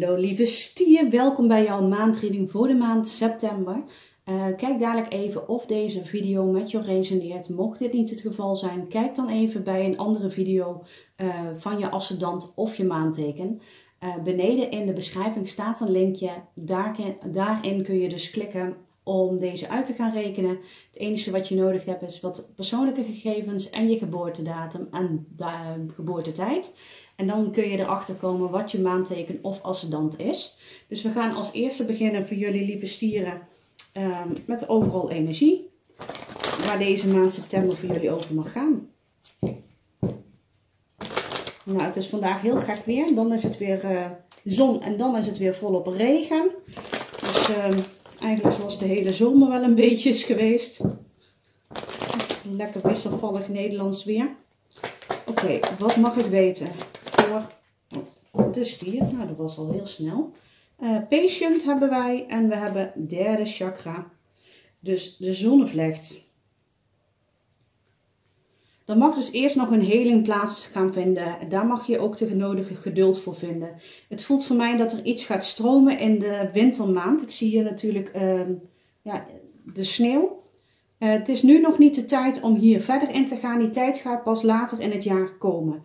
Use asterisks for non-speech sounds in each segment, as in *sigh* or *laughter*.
Hallo lieve stier, welkom bij jouw maandreading voor de maand september. Uh, kijk dadelijk even of deze video met jou resoneert. Mocht dit niet het geval zijn, kijk dan even bij een andere video uh, van je ascendant of je maanteken. Uh, beneden in de beschrijving staat een linkje. Daarin, daarin kun je dus klikken om deze uit te gaan rekenen. Het enige wat je nodig hebt is wat persoonlijke gegevens en je geboortedatum en geboortetijd. En dan kun je erachter komen wat je maanteken of ascendant is. Dus we gaan als eerste beginnen voor jullie lieve stieren um, met de overal energie. Waar deze maand september voor jullie over mag gaan. Nou, het is vandaag heel gek weer. Dan is het weer uh, zon en dan is het weer volop regen. Dus uh, eigenlijk zoals de hele zomer wel een beetje is geweest. Lekker wisselvallig Nederlands weer. Oké, wat mag ik weten? De stier. Nou, dat was al heel snel. Uh, patient hebben wij en we hebben derde chakra. Dus de zonnevlecht. Dan mag dus eerst nog een heling plaats gaan vinden. Daar mag je ook de nodige geduld voor vinden. Het voelt voor mij dat er iets gaat stromen in de wintermaand. Ik zie hier natuurlijk uh, ja, de sneeuw. Uh, het is nu nog niet de tijd om hier verder in te gaan. Die tijd gaat pas later in het jaar komen.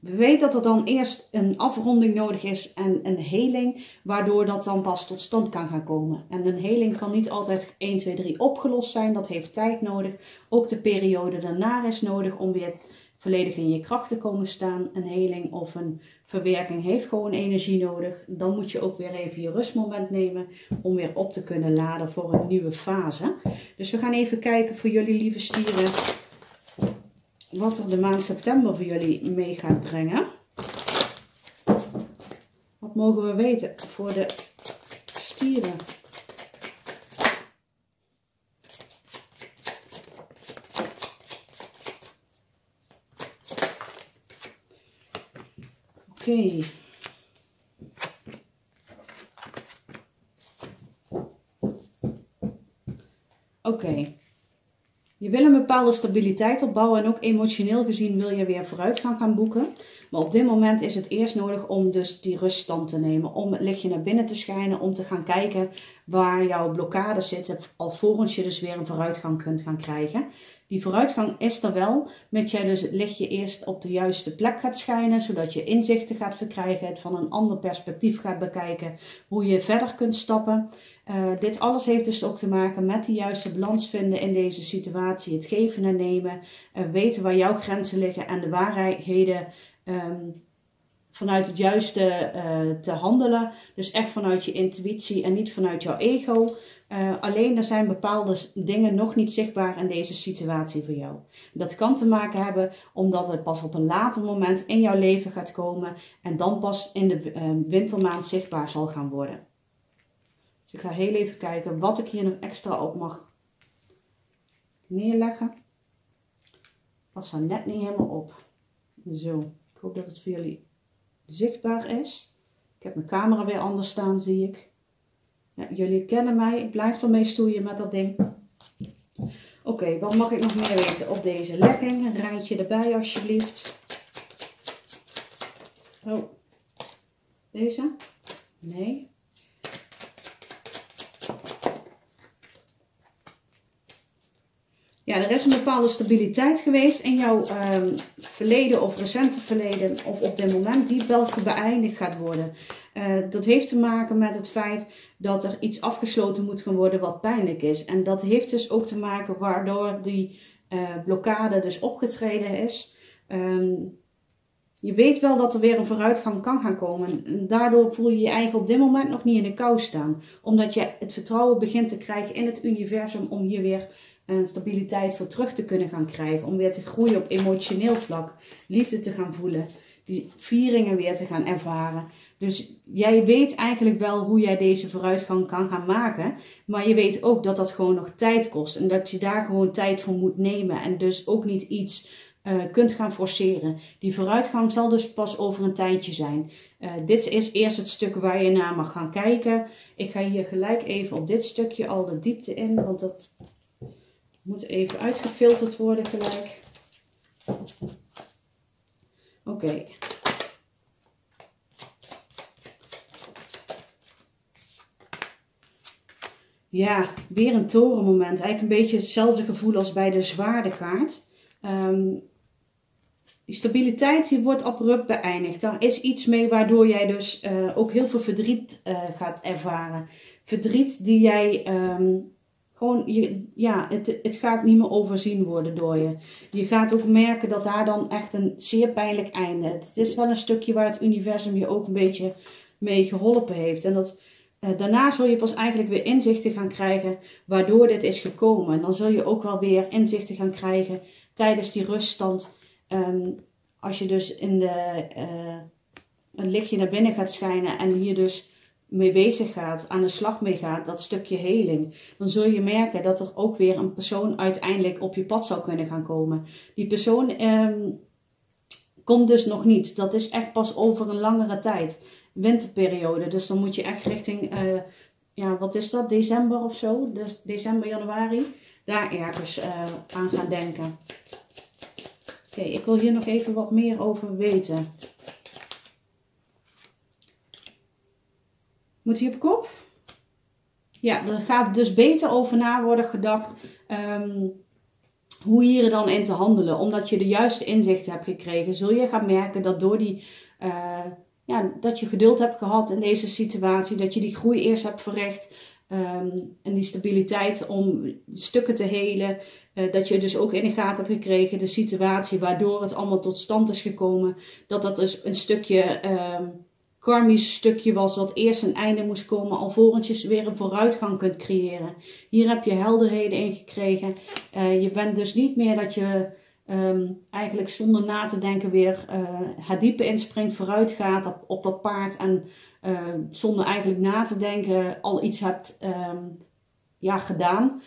We weten dat er dan eerst een afronding nodig is en een heling, waardoor dat dan pas tot stand kan gaan komen. En een heling kan niet altijd 1, 2, 3 opgelost zijn, dat heeft tijd nodig. Ook de periode daarna is nodig om weer volledig in je kracht te komen staan. Een heling of een verwerking heeft gewoon energie nodig. Dan moet je ook weer even je rustmoment nemen om weer op te kunnen laden voor een nieuwe fase. Dus we gaan even kijken voor jullie lieve stieren wat er de maand september voor jullie mee gaat brengen. Wat mogen we weten voor de stieren? Oké. Oké. Je wil een bepaalde stabiliteit opbouwen en ook emotioneel gezien wil je weer vooruitgang gaan boeken. Maar op dit moment is het eerst nodig om dus die ruststand te nemen. Om het lichtje naar binnen te schijnen. Om te gaan kijken waar jouw blokkades zitten. Alvorens je dus weer een vooruitgang kunt gaan krijgen. Die vooruitgang is er wel. Met jij dus het lichtje eerst op de juiste plek gaat schijnen. Zodat je inzichten gaat verkrijgen. Het van een ander perspectief gaat bekijken. Hoe je verder kunt stappen. Uh, dit alles heeft dus ook te maken met de juiste balans vinden in deze situatie. Het geven en nemen. Uh, weten waar jouw grenzen liggen en de waarheden um, vanuit het juiste uh, te handelen. Dus echt vanuit je intuïtie en niet vanuit jouw ego. alleen er zijn bepaalde dingen nog niet zichtbaar in deze situatie voor jou. Dat kan te maken hebben omdat het pas op een later moment in jouw leven gaat komen. En dan pas in de wintermaand zichtbaar zal gaan worden. Dus ik ga heel even kijken wat ik hier nog extra op mag neerleggen. Pas er net niet helemaal op. Zo, ik hoop dat het voor jullie zichtbaar is. Ik heb mijn camera weer anders staan, zie ik. Ja, jullie kennen mij, ik blijf ermee stoeien met dat ding. Oké, wat mag ik nog meer weten op deze lekking? Een rijtje erbij alsjeblieft. Oh, deze? Nee. Ja, er is een bepaalde stabiliteit geweest in jouw um, verleden of recente verleden of op dit moment die welke beëindigd gaat worden. Uh, dat heeft te maken met het feit dat er iets afgesloten moet gaan worden wat pijnlijk is. En dat heeft dus ook te maken waardoor die uh, blokkade dus opgetreden is. Um, je weet wel dat er weer een vooruitgang kan gaan komen. En daardoor voel je je eigen op dit moment nog niet in de kou staan. Omdat je het vertrouwen begint te krijgen in het universum om hier weer een stabiliteit voor terug te kunnen gaan krijgen. Om weer te groeien op emotioneel vlak. Liefde te gaan voelen. Die vieringen weer te gaan ervaren. Dus jij weet eigenlijk wel hoe jij deze vooruitgang kan gaan maken. Maar je weet ook dat dat gewoon nog tijd kost. En dat je daar gewoon tijd voor moet nemen. En dus ook niet iets uh, kunt gaan forceren. Die vooruitgang zal dus pas over een tijdje zijn. Uh, dit is eerst het stuk waar je naar mag gaan kijken. Ik ga hier gelijk even op dit stukje al de diepte in. Want dat moet even uitgefilterd worden gelijk. Oké. Ja, weer een torenmoment. Eigenlijk een beetje hetzelfde gevoel als bij de zwaardekaart. Ehm, die stabiliteit die wordt abrupt beëindigd. Daar is iets mee waardoor jij dus eh, ook heel veel verdriet eh, gaat ervaren. Verdriet die jij ehm, gewoon, je, ja, het, het gaat niet meer overzien worden door je. Je gaat ook merken dat daar dan echt een zeer pijnlijk einde. Het is wel een stukje waar het universum je ook een beetje mee geholpen heeft. En dat uh, daarna zul je pas eigenlijk weer inzichten gaan krijgen waardoor dit is gekomen. En dan zul je ook wel weer inzichten gaan krijgen tijdens die ruststand. Um, als je dus in de, uh, een lichtje naar binnen gaat schijnen en hier dus mee bezig gaat, aan de slag mee gaat, dat stukje heling, dan zul je merken dat er ook weer een persoon uiteindelijk op je pad zou kunnen gaan komen. Die persoon um, komt dus nog niet. Dat is echt pas over een langere tijd winterperiode. Dus dan moet je echt richting, uh, ja, wat is dat, december of zo? Dus december, januari. Daar ergens uh, aan gaan denken. Oké, ik wil hier nog even wat meer over weten. Moet hij op kop? Ja, er gaat dus beter over na worden gedacht um, hoe hier dan in te handelen. Omdat je de juiste inzichten hebt gekregen, zul je gaan merken dat door die... Uh, ja, dat je geduld hebt gehad in deze situatie, dat je die groei eerst hebt verricht um, en die stabiliteit om stukken te helen. Uh, dat je dus ook in de gaten hebt gekregen de situatie waardoor het allemaal tot stand is gekomen. Dat dat dus een stukje um, karmisch stukje was wat eerst een einde moest komen alvorens je weer een vooruitgang kunt creëren. Hier heb je helderheden in gekregen. Uh, je bent dus niet meer dat je um, eigenlijk zonder na te denken weer uh, het diepe inspringt, vooruit gaat op, op dat paard en uh, zonder eigenlijk na te denken al iets hebt um, ja, gedaan.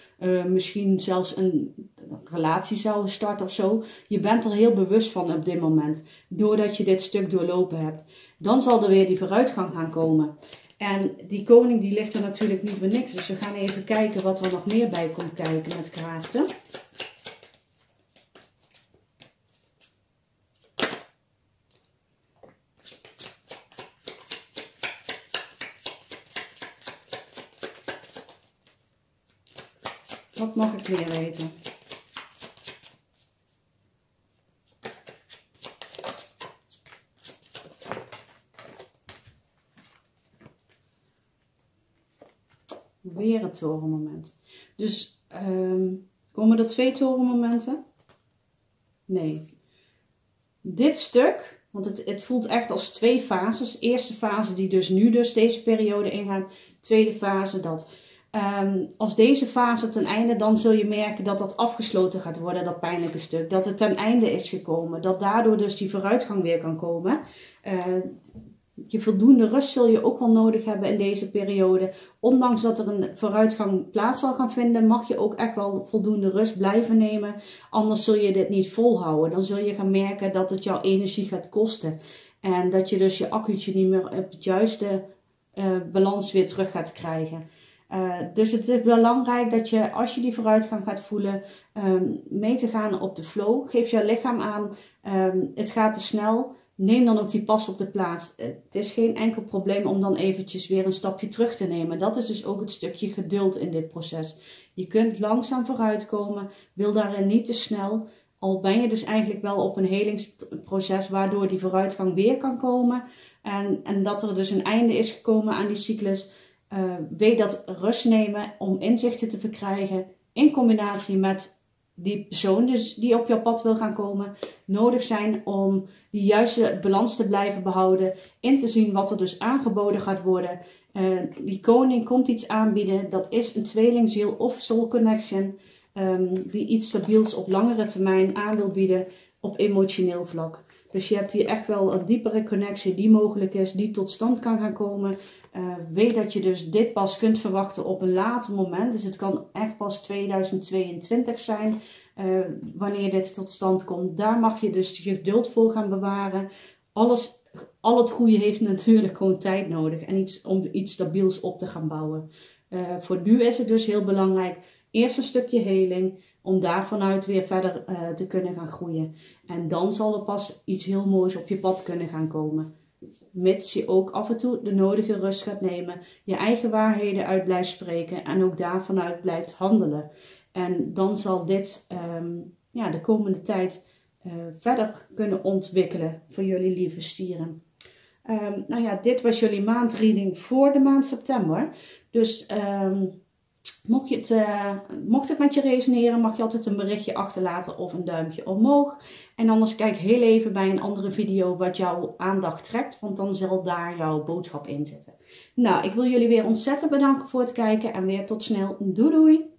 Misschien zelfs een relatie zou starten of zo. Je bent er heel bewust van op dit moment, doordat je dit stuk doorlopen hebt. Dan zal er weer die vooruitgang gaan komen. En die koning die ligt er natuurlijk niet voor niks. Dus we gaan even kijken wat er nog meer bij komt kijken met kaarten. Wat mag ik weer weten? Weer het torenmoment. Dus um, komen er twee torenmomenten? Nee. Dit stuk, want het, het voelt echt als twee fases. Eerste fase die dus nu dus deze periode ingaan. Tweede fase dat Um, als deze fase ten einde, dan zul je merken dat dat afgesloten gaat worden, dat pijnlijke stuk. Dat het ten einde is gekomen. Dat daardoor dus die vooruitgang weer kan komen. Uh, je voldoende rust zul je ook wel nodig hebben in deze periode. Ondanks dat er een vooruitgang plaats zal gaan vinden, mag je ook echt wel voldoende rust blijven nemen. Anders zul je dit niet volhouden. Dan zul je gaan merken dat het jouw energie gaat kosten. En dat je dus je accu'tje niet meer op het juiste uh, balans weer terug gaat krijgen. Uh, dus het is belangrijk dat je, als je die vooruitgang gaat voelen, um, mee te gaan op de flow. Geef je lichaam aan, um, het gaat te snel. Neem dan ook die pas op de plaats. Het is geen enkel probleem om dan eventjes weer een stapje terug te nemen. Dat is dus ook het stukje geduld in dit proces. Je kunt langzaam vooruitkomen, wil daarin niet te snel. Al ben je dus eigenlijk wel op een helingsproces waardoor die vooruitgang weer kan komen. En, en dat er dus een einde is gekomen aan die cyclus uh, weet dat rust nemen om inzichten te verkrijgen in combinatie met die persoon dus die op jouw pad wil gaan komen, nodig zijn om die juiste balans te blijven behouden, in te zien wat er dus aangeboden gaat worden. Uh, die koning komt iets aanbieden, dat is een tweelingziel of soul connection, um, die iets stabiels op langere termijn aan wil bieden op emotioneel vlak. Dus je hebt hier echt wel een diepere connectie die mogelijk is, die tot stand kan gaan komen. Uh, weet dat je dus dit pas kunt verwachten op een later moment. Dus het kan echt pas 2022 zijn uh, wanneer dit tot stand komt. Daar mag je dus je geduld voor gaan bewaren. Alles, al het goede heeft *laughs* natuurlijk gewoon tijd nodig en iets, om iets stabiels op te gaan bouwen. Uh, voor nu is het dus heel belangrijk. Eerst een stukje heling om daar vanuit weer verder te kunnen gaan groeien. En dan zal er pas iets heel moois op je pad kunnen gaan komen. mits je ook af en toe de nodige rust gaat nemen, je eigen waarheden uit blijft spreken en ook daarvanuit blijft handelen. En dan zal dit ehm, ja, de komende tijd uh, verder kunnen ontwikkelen voor jullie lieve stieren. Ehm, nou ja, dit was jullie maandreading voor de maand september. Dus um, mocht, je het, uh, mocht het met je resoneren, mag je altijd een berichtje achterlaten of een duimpje omhoog. En anders kijk heel even bij een andere video wat jouw aandacht trekt, want dan zal daar jouw boodschap in zitten. Nou, ik wil jullie weer ontzettend bedanken voor het kijken en weer tot snel. Doei doei!